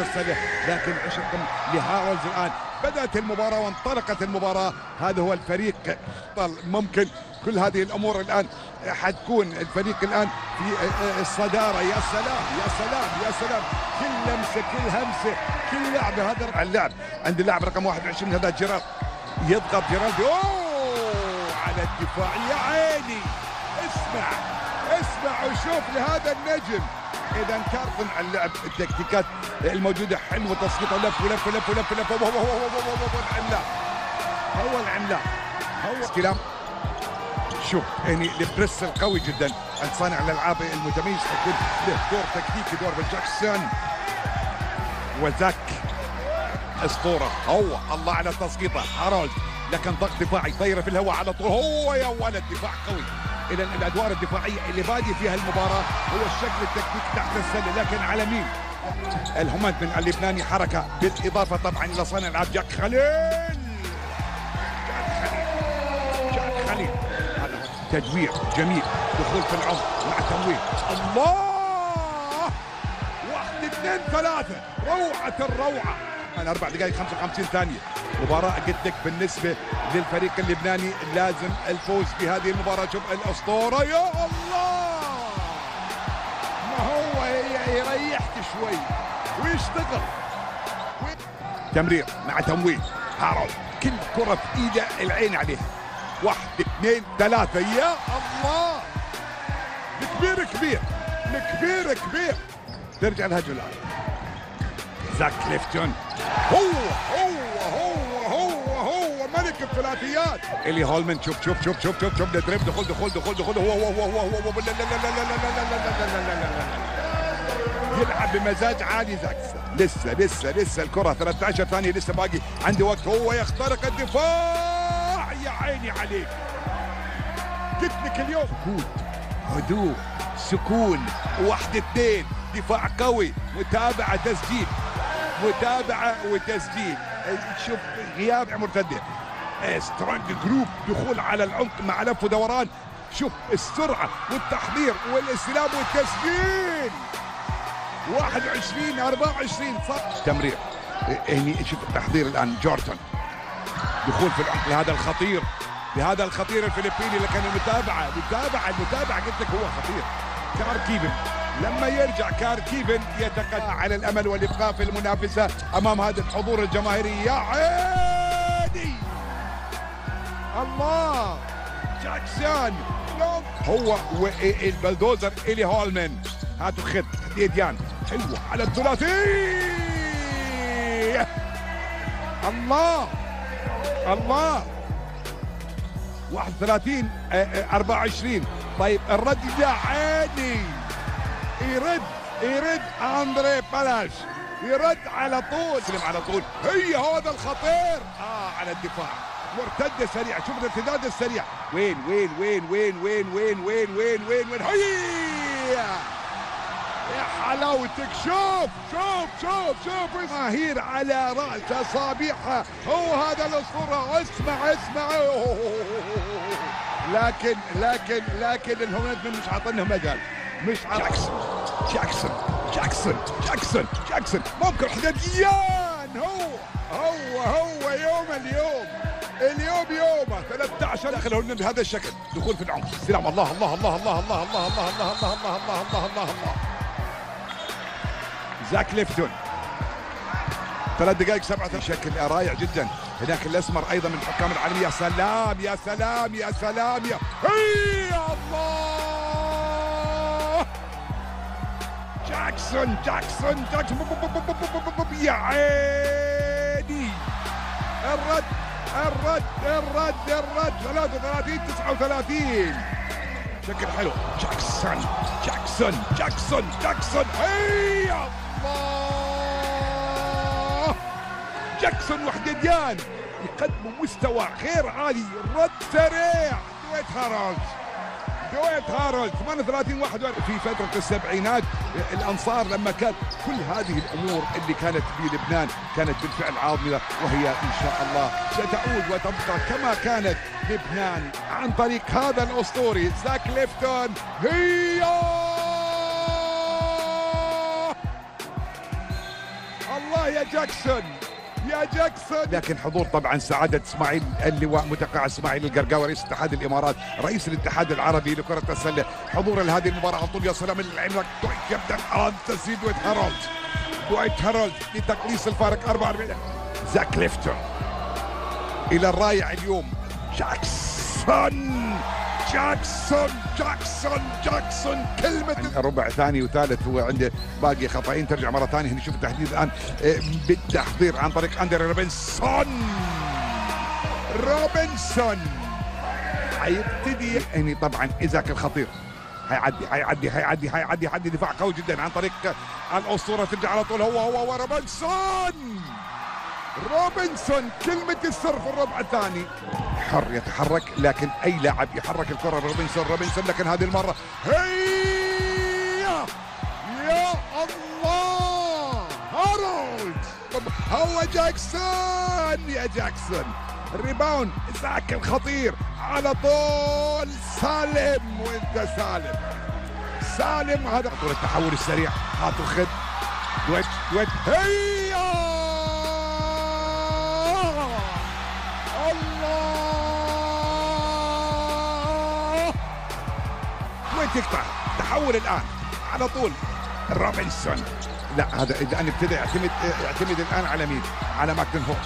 السله لكن عشقا لهارولز الآن. بدأت المباراة وانطلقت المباراة. هذا هو الفريق ممكن كل هذه الأمور الآن حتكون الفريق الآن في الصدارة. يا سلام يا سلام يا سلام. كل لمسة كل همسة كل لعبه هذا اللعب عند اللاعب رقم 21 هذا جيرالد يضغط جيرالد أوه! على الدفاع. يا عيني! اسمع اسمع وشوف لهذا النجم. إذا كارفن على اللعب التكتيكات الموجودة حلوة تسقيط لف ولف ولف ولف ولف هو هو هو هو هو العملاق هو العملاق هو استلام شوف يعني البريس القوي جدا صانع الألعاب المتميز حيكون له دور تكتيكي دور بالجاكسون وزاك أسطورة. هو الله على تسقيطه. هارولد لكن ضغط دفاعي طايره في الهواء على طول. هو يا ولد دفاع قوي. اذا الأدوار الدفاعية اللي بادي فيها المباراة. هو الشكل التكتيكي تحت السله لكن على مين؟ الهمات من اللبناني حركة بالإضافة طبعا إلى صانع العاب جاك خليل. جاك خليل. هذا تدوير جميل. دخول في العمق مع تمويل. الله! واحد اثنين ثلاثة. روعة الروعة. من أربع دقائق 55 ثانية. مباراة قلت لك بالنسبة للفريق اللبناني. لازم الفوز بهذه المباراة. شوف الأسطورة. يا الله! ما هو يريحك شوي. ويشتغل تمرير مع تمويل. هارولد كل كرة في إيده. العين عليها واحد اثنين ثلاثة. يا الله! الكبير كبير. الكبير كبير. ترجع الهجمة الآن. زاك كليفتون هو هو هو. هو هو ملك الثلاثيات الي هولمان شوف شوف شوف شوف شوف شوف drive دخول دخول دخول دخول هو هو هو هو هو لا لا لا لا لا لا لا لا لا لا لا لا يلعب بمزاج عالي زاكس لسه لسه لسه الكرة 13 ثانية لسه باقي عندي وقت هو يخترق الدفاع يا عيني عليك قلت لك اليوم سكوت هدوء سكون واحد اثنين دفاع قوي متابعة تسجيل متابعة وتسجيل شوف غياب مرتدة Strong Group دخول على العمق مع لف ودوران. شوف السرعة والتحضير والاستلام والتسجيل. 21 24 صح. تمرير. هني شوف التحضير الآن جورتون دخول في العمق لهذا الخطير. لهذا الخطير الفلبيني لكن المتابعة المتابعة المتابعة قلت لك هو خطير. كار كيفن لما يرجع كار كيفن يتقدم على الأمل والإبقاء في المنافسة أمام هذا الحضور الجماهيري. يا عيني! الله! جاكسون! هو والبلدوزر الي هولمان هاتوا خط. ديديان حلوة. على الثلاثي! الله! الله! 31 24 طيب الرد يا عيني! يرد يرد أندري بلاش. يرد على طول. سلم على طول. هي هذا الخطير. آه على الدفاع. مرتدة سريعة. شوف الارتداد السريع. وين وين وين وين وين وين وين وين وين وين. هي يا حلاوتك. شوف شوف شوف شوف. ماهير على رأس أصابعها. هو هذا الأسطورة. اسمع اسمع. لكن لكن لكن الهولندي مش عاطينهم مجال. مش جاكسون جاكسون جاكسون جاكسون جاكسون ممكن حداديان هو هو هو يوم اليوم اليوم يومه 13 داخل بهذا الشكل دخول في العمق استلام الله الله الله الله الله الله الله الله الله الله الله الله الله الله زاك ليفتون ثلاث دقائق سبعة بشكل رائع جدا هناك الاسمر أيضا من الحكام العالمية يا سلام يا سلام يا سلام يا هي الله جاكسون جاكسون جاكسون يا عيني. الرد الرد الرد الرد. 33 39 شكل حلو. جاكسون جاكسون جاكسون جاكسون. هي الله. جاكسون وحديديان يقدموا مستوى غير عالي. رد سريع. دوايت هوارد. دوايت هوارد. 38 41 في فترة السبعينات الأنصار لما كان كل هذه الأمور اللي كانت في لبنان كانت بالفعل عاضلة وهي إن شاء الله ستعود وتبقى كما كانت لبنان عن طريق هذا الأسطوري زاك لوفتون. هي الله يا جاكسون! يا جاكسون. لكن حضور طبعا سعادة إسماعيل اللواء متقاعد إسماعيل القرقاوي رئيس اتحاد الإمارات رئيس الاتحاد العربي لكرة السلة. حضور لهذه المباراة على طول. يا سلام العملاق يبدأ. آن تسديد دوايت هوارد. دوايت هوارد لتقليص الفارق. 44 زاك لوفتون الرائع اليوم. جاكسون. جاكسون جاكسون جاكسون. كلمة ربع ثاني وثالث هو عنده باقي خطأين. ترجع مرة ثانية نشوف التحديد الآن. إيه، بالتحضير عن طريق أندري روبنسون. روبنسون. حيبتدي. يعني طبعا إيزاك الخطير. هيعدي هيعدي هيعدي هيعدي هيعدي دفاع قوي جدا عن طريق الأسطورة. ترجع على طول. هو هو روبنسون. روبنسون كلمة السر في الربع الثاني. حر يتحرك لكن أي لاعب يحرك الكرة؟ روبنسون روبنسون لكن هذه المرة هيا! يا الله! هوارد هو جاكسون! يا جاكسون! ال rebound زاك الخطير على طول سالم وإنت سالم. سالم هذا طول التحول السريع. هات الخد. دوايت دوايت هيا! تقطع. تحول الآن. على طول. روبنسون. لا هذا الان ابتدى يعتمد يعتمد الآن على مين؟ على ماكتن فورد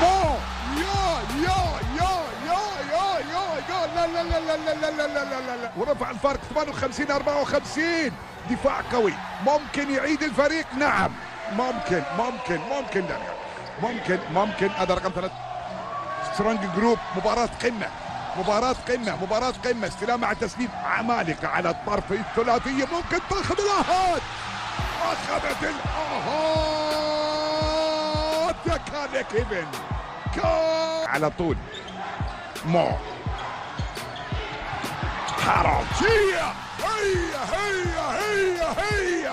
مو! يا يا يا يا يا يا لا لا لا لا لا لا لا لا لا لا لا. ورفع الفارق 58 54 دفاع قوي. ممكن يعيد الفريق؟ نعم. ممكن ممكن ممكن ممكن ممكن. هذا رقم ثلاث سترونج جروب مباراة قمة. مباراة قمة مباراة قمة. استلام مع تسليم عمالقة على الطرف الثلاثية ممكن تاخذ الآهات أخذت الآهات كان كيفن. كان. على طول. مو. هي هي هي هي هي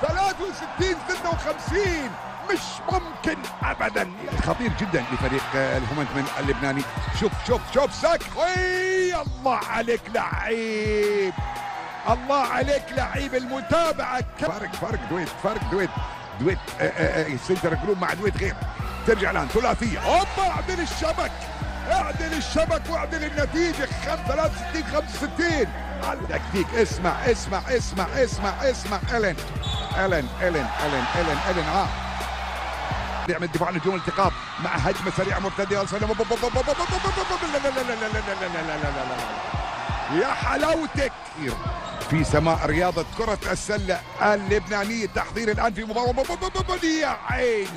63 56 مش ممكن ابدا. خطير جدا لفريق الهومنتمن اللبناني. شوف شوف شوف زاك. الله عليك لعيب. الله عليك لعيب المتابعة. فرق فرق دوايت فرق دوايت. دوايت آه، آه، آه، سترونج جروب مع دوايت غير. ترجع الآن ثلاثية. هوبا اعدل الشبك. اعدل الشبك واعدل النتيجة. 63 65 التكتيك اسمع اسمع اسمع اسمع اسمع. إلين إلين إلين إلين إلين إلين. ها يعمل دفاع نجوم التقاط مع هجمه سريعه مرتده يا حلاوتك في سماء رياضة كرة السلة اللبنانية تحضير الآن في مباراة يا عيني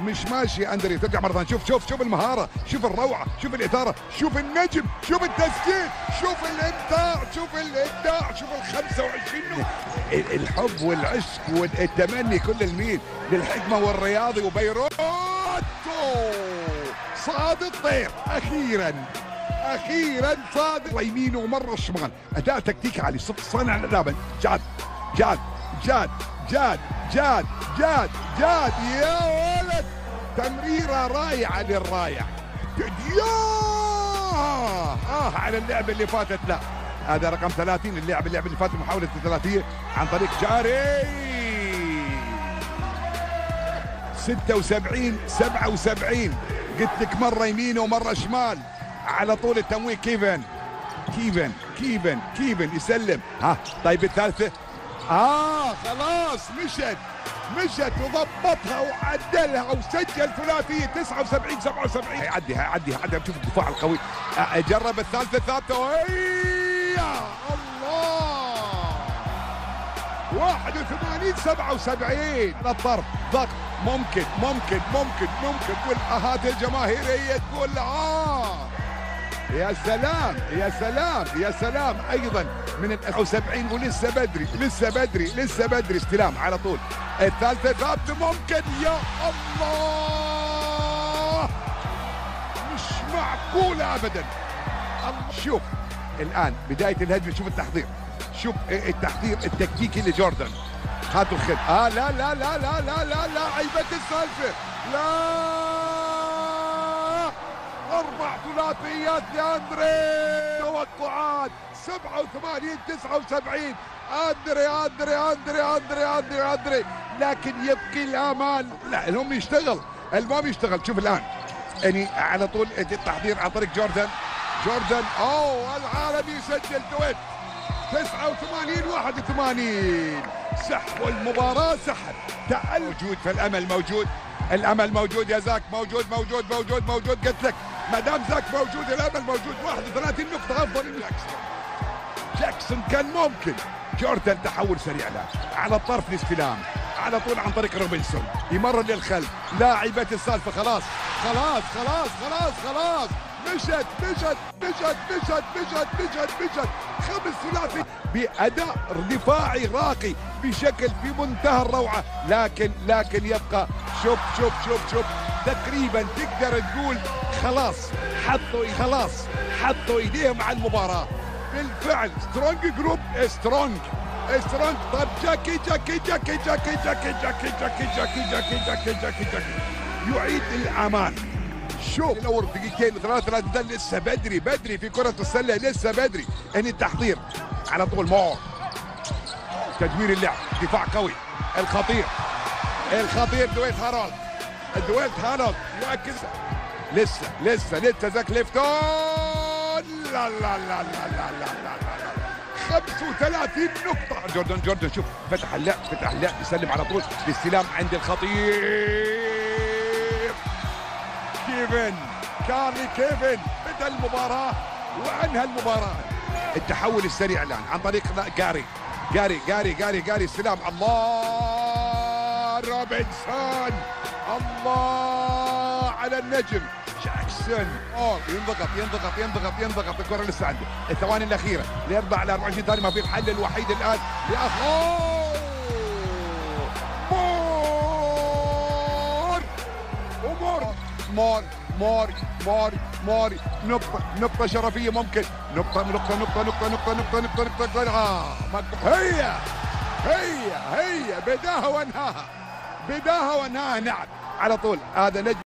مش ماشي اندري. ترجع مرة ثانية. شوف شوف شوف المهارة. شوف الروعة. شوف الاثاره شوف النجم. شوف التسجيل. شوف الإبداع. شوف الإبداع. شوف ال 25 الحب والعشق والتمني. كل الميل للحكمة والرياضي وبيروت. صاد الطير. أخيرا. أخيرا صاد يمين ومرة الشمال أداء تكتيكي عالي. صنع الاداء جاد جاد جاد جاد جاد جاد جاد. يا تمريرة رائعة للرايع يا! آه على اللعبة اللي فاتت. لا هذا رقم 30 اللعبة اللعبة اللي فاتت محاولة الثلاثية عن طريق جاري. 76 77 قلت لك مرة يمين ومرة شمال. على طول التمويه. كيفن؟ كيفن؟ كيفن؟ كيفن؟ يسلم. ها طيب الثالثة. آه خلاص مشت. مشت وضبطها وعدلها وسجل ثلاثية 79 77 هيعدي هيعدي هيعدي شوف الدفاع القوي. جرب الثالثة الثالثة يا الله! 81 77 على الطرف ضغط ممكن ممكن ممكن ممكن. والاهات الجماهيرية تقول آه يا سلام يا سلام يا سلام. أيضا من ال 79 ولسه بدري لسه بدري لسه بدري. استلام على طول. الثالثة ثابتة ممكن يا الله! مش معقولة أبدا. شوف الآن بداية الهجمة شوف التحضير. شوف التحضير التكتيكي لجوردن. هاتوا الخيط آه لا لا لا لا لا لا لا عيبة السالفة. لا! أربع ثلاثيات لأندري توقعات 87 79 أندري أندري أندري أندري أندري أندري. لكن يبقي الآمال. لا الهم يشتغل. المهم يشتغل. شوف الآن. يعني على طول التحضير عن طريق جوردن. جوردن أوه العالمي يسجل دويت. 89 81 سحب المباراة سحب. تعال. موجود فالامل موجود. الأمل موجود يا زاك. موجود موجود موجود موجود. قلت لك ما دام زاك موجود الأمل موجود. 31 نقطة أفضل من جاكسون. جاكسون كان ممكن. جوردن تحول سريع له. على الطرف الاستلام على طول عن طريق روبنسون. يمر للخلف. لاعبة السالفة. خلاص. خلاص خلاص خلاص خلاص. مشت مشت مشت مشت مشت مشت مشت. خمس ثلاثي بأداء دفاعي راقي بشكل في منتهى الروعة. لكن لكن يبقى شوف شوف شوف شوف. تقريبا تقدر تقول خلاص حطوا خلاص حطوا إيديهم على المباراة. بالفعل سترونج جروب سترونج سترونج طب جاكي جاكي جاكي جاكي جاكي جاكي جاكي جاكي جاكي جاكي جاكي جاكي يعيد الامان شوف الأول دقيقتين ثلاث ده لسه بدري بدري في كرة السلة لسه بدري هني التحضير على طول مور تدوير اللعب دفاع قوي الخطير الخطير دوايت هوارد دوايت هوارد يؤكد لسه لسه لسه زاك لوفتون لا لا لا لا لا لا لا لا 35 نقطة. جوردن جوردن شوف فتح اللعب فتح اللعب يسلم على طول. الاستلام عند الخطير كيفن كارلي كيفن بدأ المباراة وأنهى المباراة. التحول السريع الآن عن طريق جاري جاري جاري جاري جاري. استلام الله روبنسون. الله على النجم. جاكسون. أوه ينضغط ينضغط ينضغط ينضغط الكره لسه عنده الثواني الأخيرة ليربع على 24 ثانية ما في الحل الوحيد الآن. لاخ مور! ومور! مور مور مور مور. نقطة نقطة شرفية ممكن. نقطة نقطة نقطة نقطة نقطة نقطة نقطة نقطة. نقطة آه هي هي هي بداها وانهاها بداها وانهاها نعم على طول. هذا نجم